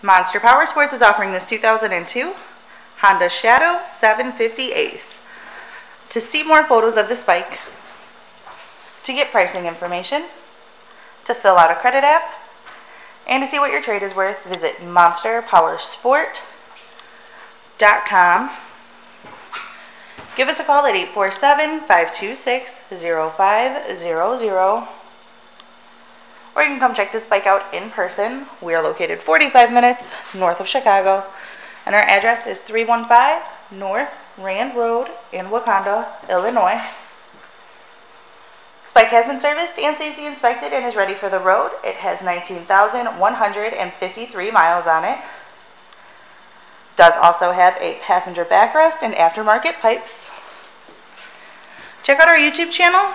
Monster Power Sports is offering this 2002 Honda Shadow 750 Ace. To see more photos of this bike, to get pricing information, to fill out a credit app, and to see what your trade is worth, visit monsterpowersport.com. Give us a call at 847 526 0500 or you can come check this bike out in person. We are located 45 minutes north of Chicago, and our address is 315 North Rand Road in Wauconda, Illinois. This bike has been serviced and safety inspected and is ready for the road. It has 19,153 miles on it. Does also have a passenger backrest and aftermarket pipes. Check out our YouTube channel